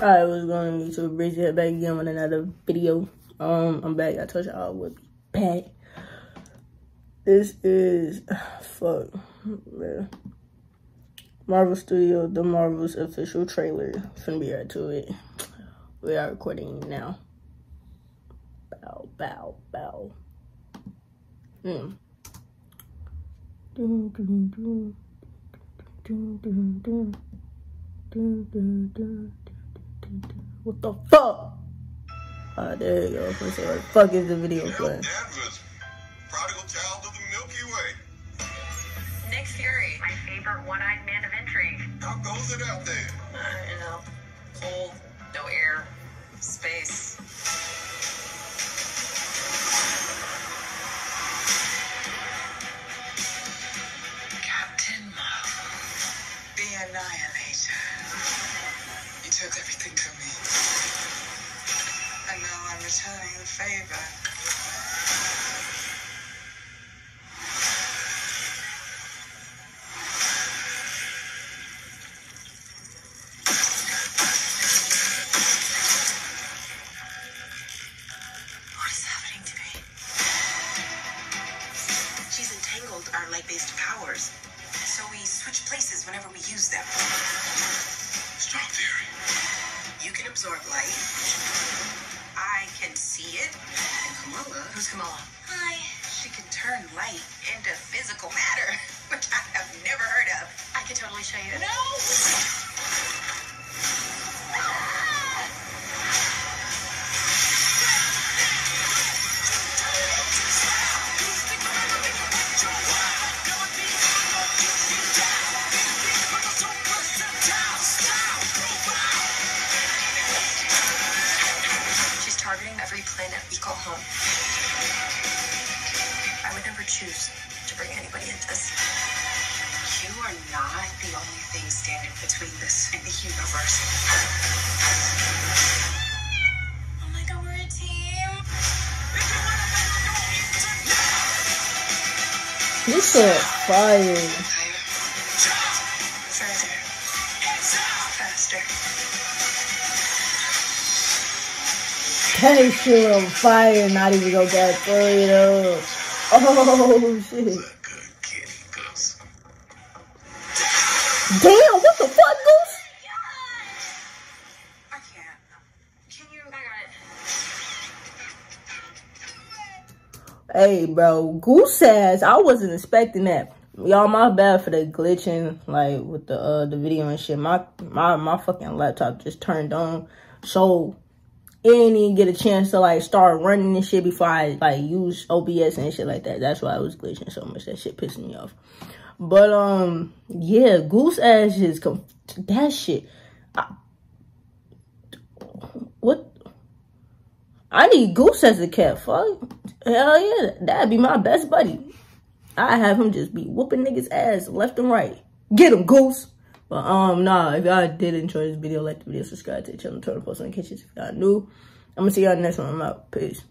Alright, what's going on YouTube? Here back again with another video. Um, I'm back. I told y'all I would be back. This is fuck man. Marvel Studio, the Marvels official trailer. Finna be right to it. We are recording now. Bow, bow, bow. Hmm. Dun, dun, dun. Dun, dun, dun. Dun, dun, dun. What the fuck? Ah, there you go. First of all, what the fuck is the video playing? Danvers, prodigal child of the Milky Way. Nick Fury, my favorite one-eyed man of intrigue. How goes it out there? You know, cold, no air, space. Captain Marvel. The Annihilator. You took everything from returning the favor. What is happening to me? She's entangled our light-based powers. So we switch places whenever we use them. Strong theory. You can absorb light. I can see it. And Kamala, who's Kamala? Hi. She can turn light into physical matter, which I have never heard of. I could totally show you. No! Every planet we call home. I would never choose to bring anybody into this. You are not the only thing standing between this and the universe. Oh my god, we're a team. This shit fire. Higher. Further. Faster. That shit on fire. Not even gonna get through it up. Oh shit. That good kitty goose. Damn, what the fuck, Goose? I can't. Can you? I got it. Hey, bro, Goose ass. I wasn't expecting that. Y'all, my bad for the glitching, like with the uh the video and shit. My my my fucking laptop just turned on, so didn't even get a chance to like start running and shit before I like use OBS and shit like that. That's why I was glitching so much. That shit pissing me off. But um, yeah, Goose ass is that shit. I, what? I need Goose as a cat. Fuck. Hell yeah. That'd be my best buddy. I have him just be whooping niggas ass left and right. Get him, Goose. But um, nah, if y'all did enjoy this video, like the video, subscribe to the channel, turn the post notifications if y'all new. I'm gonna see y'all next one. I'm out. Peace.